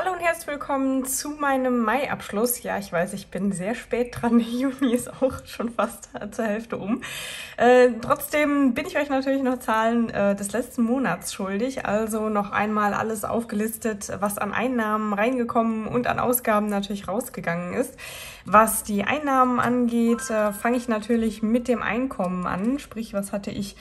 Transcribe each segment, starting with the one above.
Hallo und herzlich willkommen zu meinem Mai-Abschluss. Ja, ich weiß, ich bin sehr spät dran. Juni ist auch schon fast zur Hälfte um. Äh, trotzdem bin ich euch natürlich noch Zahlen äh, des letzten Monats schuldig. Also noch einmal alles aufgelistet, was an Einnahmen reingekommen und an Ausgaben natürlich rausgegangen ist. Was die Einnahmen angeht, äh, fange ich natürlich mit dem Einkommen an. Sprich, was hatte ich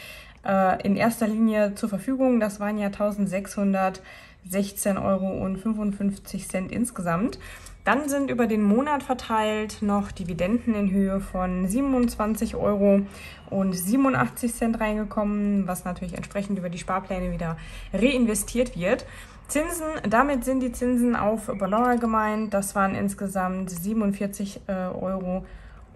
äh, in erster Linie zur Verfügung? Das waren ja 1600 16,55 Euro insgesamt. Dann sind über den Monat verteilt noch Dividenden in Höhe von 27 Euro und 87 Cent reingekommen, was natürlich entsprechend über die Sparpläne wieder reinvestiert wird. Zinsen, damit sind die Zinsen auf Ballora gemeint. Das waren insgesamt 47 äh, Euro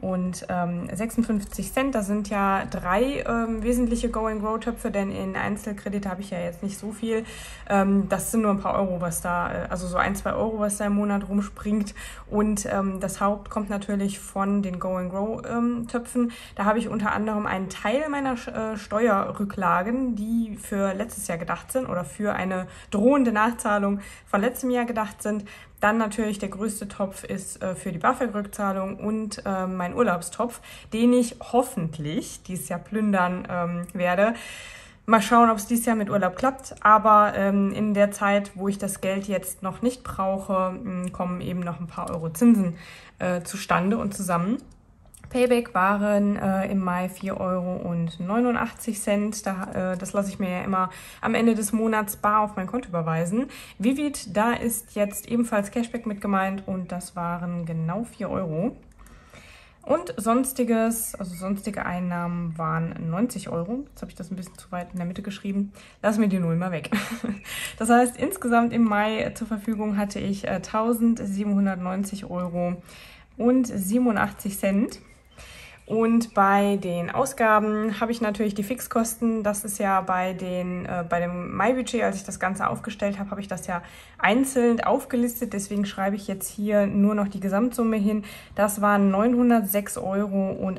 und ähm, 56 Cent. Das sind ja drei ähm, wesentliche Go-and-Grow-Töpfe, denn in Einzelkredite habe ich ja jetzt nicht so viel. Ähm, das sind nur ein paar Euro, was da, äh, also so ein, zwei Euro, was da im Monat rumspringt. Und ähm, das Haupt kommt natürlich von den Go-and-Grow-Töpfen. Da habe ich unter anderem einen Teil meiner äh, Steuerrücklagen, die für letztes Jahr gedacht sind oder für eine drohende Nachzahlung von letztem Jahr gedacht sind. Dann natürlich der größte Topf ist äh, für die BAföG-Rückzahlung und äh, mein Urlaubstopf, den ich hoffentlich dieses Jahr plündern ähm, werde. Mal schauen, ob es dieses Jahr mit Urlaub klappt. Aber ähm, in der Zeit, wo ich das Geld jetzt noch nicht brauche, mh, kommen eben noch ein paar Euro Zinsen äh, zustande und zusammen. Payback waren äh, im Mai 4,89 Euro. Da, äh, das lasse ich mir ja immer am Ende des Monats bar auf mein Konto überweisen. Vivid, da ist jetzt ebenfalls Cashback mit gemeint und das waren genau 4 Euro. Und sonstiges, also sonstige Einnahmen waren 90 Euro. Jetzt habe ich das ein bisschen zu weit in der Mitte geschrieben. Lassen wir die Null mal weg. Das heißt, insgesamt im Mai zur Verfügung hatte ich 1790 äh, Euro und 87 Cent. Und bei den Ausgaben habe ich natürlich die Fixkosten. Das ist ja bei, den, äh, bei dem Mai-Budget, als ich das Ganze aufgestellt habe, habe ich das ja einzeln aufgelistet. Deswegen schreibe ich jetzt hier nur noch die Gesamtsumme hin. Das waren 906,78 Euro.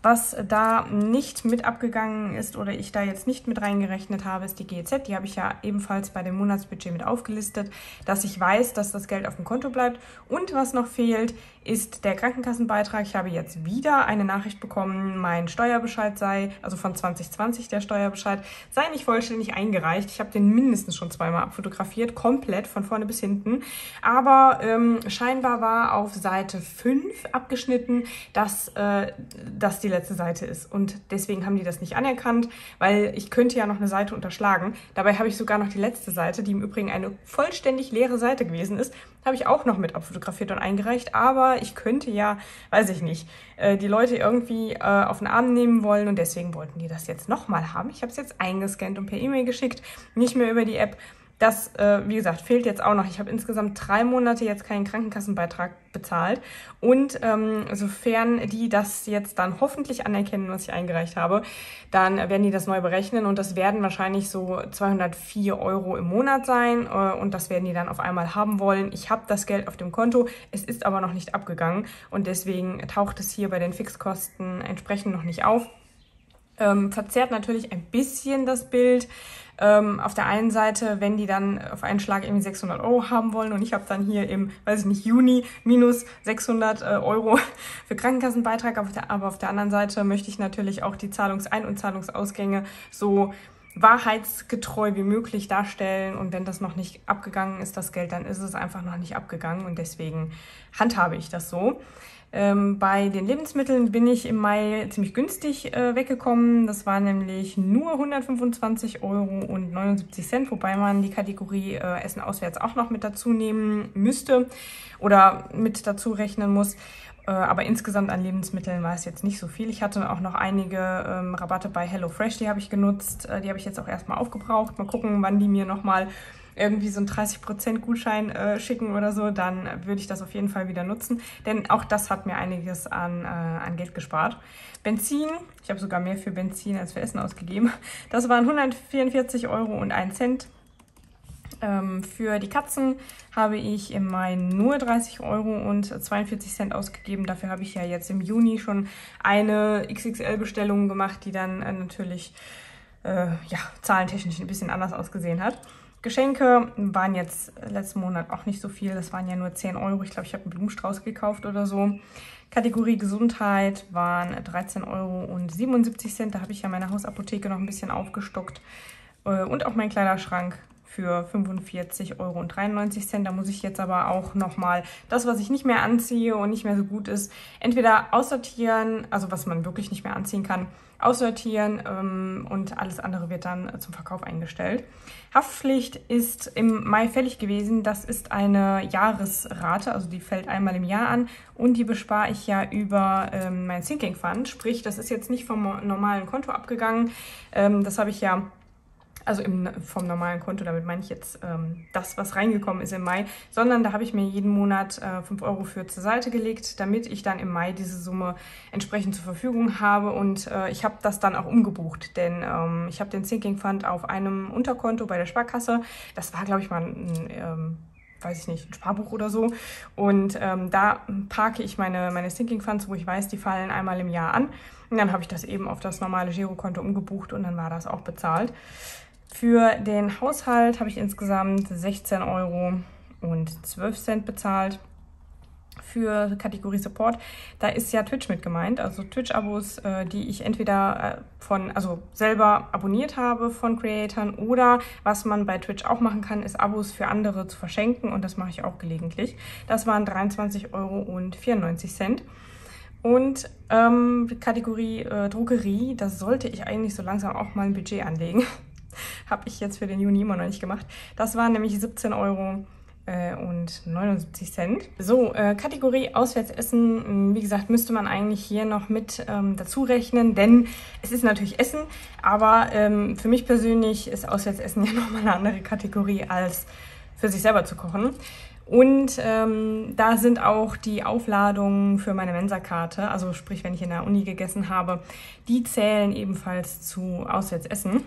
Was da nicht mit abgegangen ist oder ich da jetzt nicht mit reingerechnet habe, ist die GEZ. Die habe ich ja ebenfalls bei dem Monatsbudget mit aufgelistet, dass ich weiß, dass das Geld auf dem Konto bleibt. Und was noch fehlt, ist der Krankenkassenbeitrag. Ich habe jetzt wieder eine Nachricht bekommen, mein Steuerbescheid sei, also von 2020 der Steuerbescheid, sei nicht vollständig eingereicht. Ich habe den mindestens schon zweimal abfotografiert, komplett von vorne bis hinten. Aber ähm, scheinbar war auf Seite 5 abgeschnitten, dass äh, das die letzte Seite ist. Und deswegen haben die das nicht anerkannt, weil ich könnte ja noch eine Seite unterschlagen. Dabei habe ich sogar noch die letzte Seite, die im Übrigen eine vollständig leere Seite gewesen ist, habe ich auch noch mit abfotografiert und eingereicht. Aber ich könnte ja, weiß ich nicht, äh, die Leute irgendwie äh, auf den Arm nehmen wollen und deswegen wollten die das jetzt nochmal haben. Ich habe es jetzt eingescannt und per E-Mail geschickt, nicht mehr über die App. Das, äh, wie gesagt, fehlt jetzt auch noch. Ich habe insgesamt drei Monate jetzt keinen Krankenkassenbeitrag bezahlt. Und ähm, sofern die das jetzt dann hoffentlich anerkennen, was ich eingereicht habe, dann werden die das neu berechnen und das werden wahrscheinlich so 204 Euro im Monat sein äh, und das werden die dann auf einmal haben wollen. Ich habe das Geld auf dem Konto, es ist aber noch nicht abgegangen und deswegen taucht es hier bei den Fixkosten entsprechend noch nicht auf. Ähm, verzerrt natürlich ein bisschen das Bild. Ähm, auf der einen Seite, wenn die dann auf einen Schlag irgendwie 600 Euro haben wollen und ich habe dann hier im, weiß ich nicht, Juni minus 600 äh, Euro für Krankenkassenbeitrag, auf, der, aber auf der anderen Seite möchte ich natürlich auch die Zahlungsein- und Zahlungsausgänge so wahrheitsgetreu wie möglich darstellen und wenn das noch nicht abgegangen ist, das Geld, dann ist es einfach noch nicht abgegangen und deswegen handhabe ich das so. Ähm, bei den Lebensmitteln bin ich im Mai ziemlich günstig äh, weggekommen. Das war nämlich nur 125 Euro und 79 Cent, wobei man die Kategorie äh, Essen auswärts auch noch mit dazu nehmen müsste oder mit dazu rechnen muss. Äh, aber insgesamt an Lebensmitteln war es jetzt nicht so viel. Ich hatte auch noch einige ähm, Rabatte bei HelloFresh, die habe ich genutzt. Äh, die habe ich jetzt auch erstmal aufgebraucht. Mal gucken, wann die mir nochmal irgendwie so einen 30% Gutschein äh, schicken oder so, dann würde ich das auf jeden Fall wieder nutzen. Denn auch das hat mir einiges an, äh, an Geld gespart. Benzin, ich habe sogar mehr für Benzin als für Essen ausgegeben. Das waren 144 Euro und 1 Cent. Ähm, für die Katzen habe ich im Mai nur 30 Euro und 42 Cent ausgegeben. Dafür habe ich ja jetzt im Juni schon eine XXL-Bestellung gemacht, die dann äh, natürlich äh, ja, zahlentechnisch ein bisschen anders ausgesehen hat. Geschenke waren jetzt letzten Monat auch nicht so viel. Das waren ja nur 10 Euro. Ich glaube, ich habe einen Blumenstrauß gekauft oder so. Kategorie Gesundheit waren 13,77 Euro. Da habe ich ja meine Hausapotheke noch ein bisschen aufgestockt. Äh, und auch mein Kleiderschrank für 45,93 Euro. Da muss ich jetzt aber auch nochmal das, was ich nicht mehr anziehe und nicht mehr so gut ist, entweder aussortieren, also was man wirklich nicht mehr anziehen kann, aussortieren ähm, und alles andere wird dann zum Verkauf eingestellt. Haftpflicht ist im Mai fällig gewesen. Das ist eine Jahresrate, also die fällt einmal im Jahr an und die bespare ich ja über ähm, mein Sinking Fund. Sprich, das ist jetzt nicht vom normalen Konto abgegangen. Ähm, das habe ich ja also im, vom normalen Konto, damit meine ich jetzt ähm, das, was reingekommen ist im Mai, sondern da habe ich mir jeden Monat äh, 5 Euro für zur Seite gelegt, damit ich dann im Mai diese Summe entsprechend zur Verfügung habe und äh, ich habe das dann auch umgebucht, denn ähm, ich habe den Sinking Fund auf einem Unterkonto bei der Sparkasse, das war glaube ich mal ein... Ähm, weiß ich nicht, ein Sparbuch oder so. Und ähm, da parke ich meine, meine Sinking Funds, wo ich weiß, die fallen einmal im Jahr an. Und dann habe ich das eben auf das normale Girokonto umgebucht und dann war das auch bezahlt. Für den Haushalt habe ich insgesamt 16 Euro und 12 Cent bezahlt. Für Kategorie Support, da ist ja Twitch mit gemeint, also Twitch-Abos, äh, die ich entweder äh, von, also selber abonniert habe von Creatoren oder was man bei Twitch auch machen kann, ist Abos für andere zu verschenken und das mache ich auch gelegentlich. Das waren 23,94 Euro. Und ähm, Kategorie äh, Drogerie, da sollte ich eigentlich so langsam auch mal ein Budget anlegen. Habe ich jetzt für den Juni immer noch nicht gemacht. Das waren nämlich 17 Euro äh, und 79 Cent. So, äh, Kategorie Auswärtsessen, hm, wie gesagt, müsste man eigentlich hier noch mit ähm, dazu rechnen, denn es ist natürlich Essen, aber ähm, für mich persönlich ist Auswärtsessen ja nochmal eine andere Kategorie als für sich selber zu kochen. Und ähm, da sind auch die Aufladungen für meine Mensa-Karte, also sprich, wenn ich in der Uni gegessen habe, die zählen ebenfalls zu Auswärtsessen.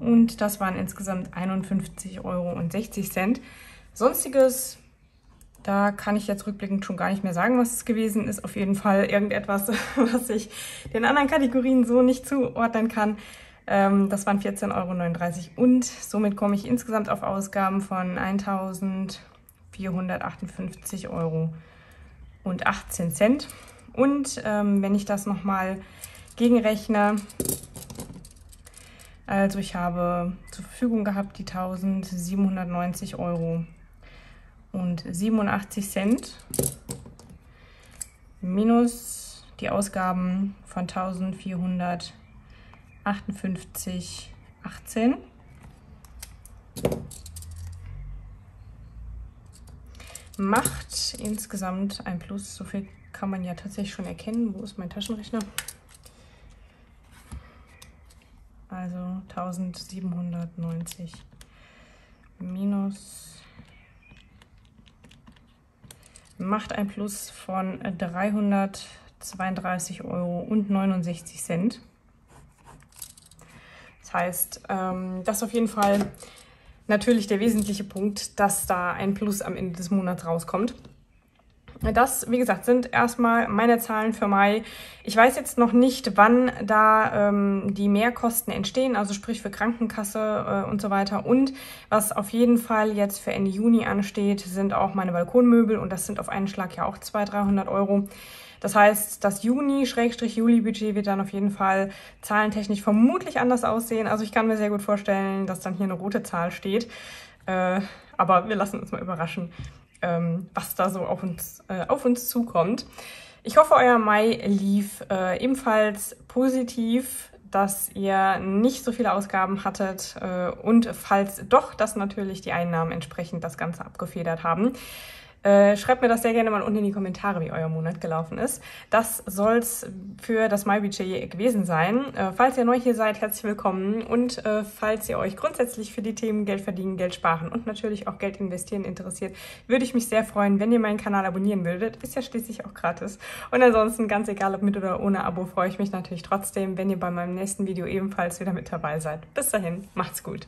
Und das waren insgesamt 51,60 Euro. Sonstiges, da kann ich jetzt rückblickend schon gar nicht mehr sagen, was es gewesen ist. Auf jeden Fall irgendetwas, was ich den anderen Kategorien so nicht zuordnen kann. Ähm, das waren 14,39 Euro und somit komme ich insgesamt auf Ausgaben von 1.458 Euro und 18 Cent. Und ähm, wenn ich das nochmal gegenrechne, also ich habe zur Verfügung gehabt die 1790 Euro und 87 Cent minus die Ausgaben von 1458,18. Macht insgesamt ein Plus. So viel kann man ja tatsächlich schon erkennen. Wo ist mein Taschenrechner? Also 1790 minus macht ein Plus von 332 Euro und 69 Cent. Das heißt, ähm, das ist auf jeden Fall natürlich der wesentliche Punkt, dass da ein Plus am Ende des Monats rauskommt. Das, wie gesagt, sind erstmal meine Zahlen für Mai. Ich weiß jetzt noch nicht, wann da ähm, die Mehrkosten entstehen, also sprich für Krankenkasse äh, und so weiter. Und was auf jeden Fall jetzt für Ende Juni ansteht, sind auch meine Balkonmöbel und das sind auf einen Schlag ja auch 200, 300 Euro. Das heißt, das Juni-Juli-Budget wird dann auf jeden Fall zahlentechnisch vermutlich anders aussehen. Also ich kann mir sehr gut vorstellen, dass dann hier eine rote Zahl steht. Äh, aber wir lassen uns mal überraschen, ähm, was da so auf uns, äh, auf uns zukommt. Ich hoffe, euer Mai lief äh, ebenfalls positiv, dass ihr nicht so viele Ausgaben hattet äh, und falls doch, dass natürlich die Einnahmen entsprechend das Ganze abgefedert haben. Äh, schreibt mir das sehr gerne mal unten in die Kommentare, wie euer Monat gelaufen ist. Das soll es für das MyBudget gewesen sein. Äh, falls ihr neu hier seid, herzlich willkommen. Und äh, falls ihr euch grundsätzlich für die Themen Geld verdienen, Geld sparen und natürlich auch Geld investieren interessiert, würde ich mich sehr freuen, wenn ihr meinen Kanal abonnieren würdet. Ist ja schließlich auch gratis. Und ansonsten, ganz egal ob mit oder ohne Abo, freue ich mich natürlich trotzdem, wenn ihr bei meinem nächsten Video ebenfalls wieder mit dabei seid. Bis dahin, macht's gut.